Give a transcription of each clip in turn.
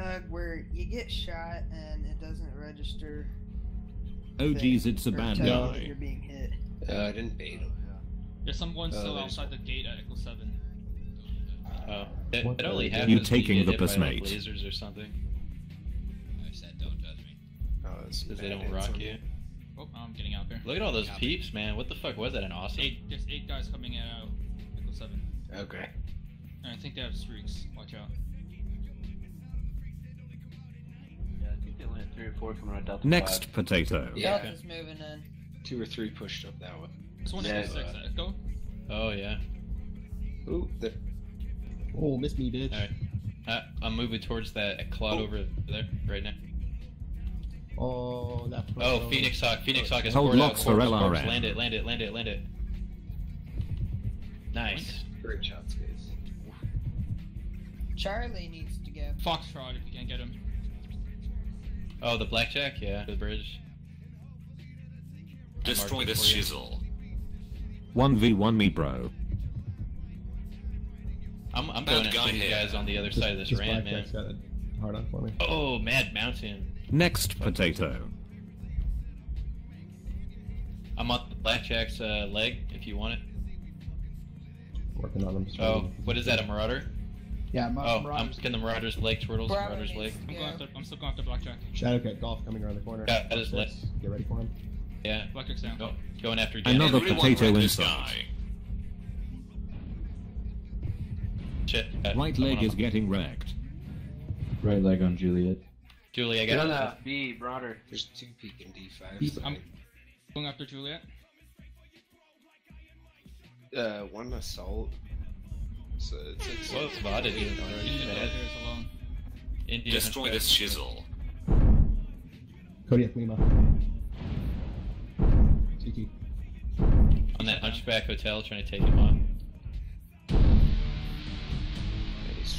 bug where you get shot and it doesn't register. Oh geez, it's a bad tell you guy. You're being hit. Uh, I didn't bait him. There's someone Oh, still there's- outside the gate at Echo 7. Oh, it, What it only the- happens You when taking the hit by, like, Bismate. lasers or something, I said, don't judge me. Oh, it's because they don't rock hits you. me. Oh, I'm getting out there. Look at all those peeps, man. What the fuck was that? An awesome? Eight, there's eight guys coming out Echo 7. Okay. And I think they have streaks. Watch out. Three or four coming out of Delta Next five. potato. Yeah. Delta's moving in. Two or three pushed up that way. There's one Yeah, 6 uh, at Echo. Oh yeah. Ooh, the Oh, miss me, bitch. All right. Uh, I'm moving towards that cloud Oh. over there right now. Oh, that. Oh, Phoenix Hawk. Phoenix Hawk is Hold poured out. locks for Corpse, corpse. LRM. Land it. Land it. Land it. Land it. Nice. great shots, guys. Charlie needs to go. Foxtrot if you can't get him. Oh, the blackjack. Yeah, the bridge. Destroy this for you. shizzle. 1v1 me, bro. I'm, I'm Bad going after guy these here. guys on the other side of this This ramp, man. blackjack's got a hard on for me. Oh, Mad Mountain. Next potato. I'm on Blackjack's uh, leg if you want it. Working on him. Oh, what is that? A Marauder? Yeah, I'm, Oh, I'm getting the Marauder's leg, Turtles. Bravo Marauder's leg. needs to I'm, go. going after, I'm still going after Blackjack. Shadowcat Golf coming around the corner. Yeah, that is lit. Get ready for him. Yeah. Blackjack's down. Go, going after Janet. Another potato inside. Shit. uh, Right leg is getting wrecked. Right leg on Juliet. Julie, I Get got on it. that B, broader. There's two peeking D5. So- I'm going after Juliet. Uh, one assault. So it's uh, like Well, it's modded even already. India Bad. is alone. India Destroy this bad- shizzle. Kodiak Lima. Tiki. On that Hunchback Hotel trying to take him off.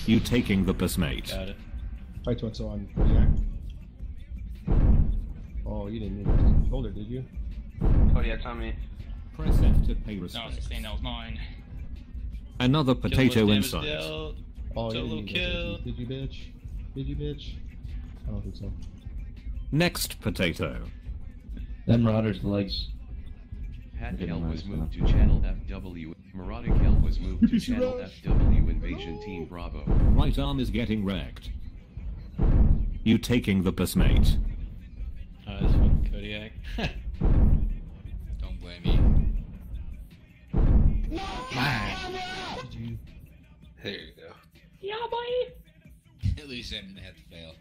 You taking the Bismate. Got it. Fight to Exo on Kodiak. Oh, you didn't hit his shoulder, did you? Kodiak's on me. Press F to pay No, respect. sustain, that was mine. Another potato was inside. damage dealt. Oh, Solo you didn't kill. his- Did you, bitch? Did you, bitch? I don't think so. Next potato. Then Marauder's legs. Hat Getting Kill was moved to Channel FW. Marauder Kill was moved to Channel FW Invasion Team Bravo. Right arm is getting wrecked. You taking the Bismate. Oh, uh, this fucking Kodiak. There you go. Yeah, boy. At least I didn't have to fail.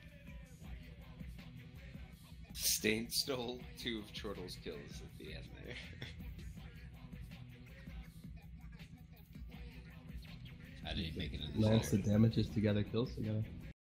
Stain stole two of Chortle's kills at the end there. I didn't make it Lance the damages together, kills together.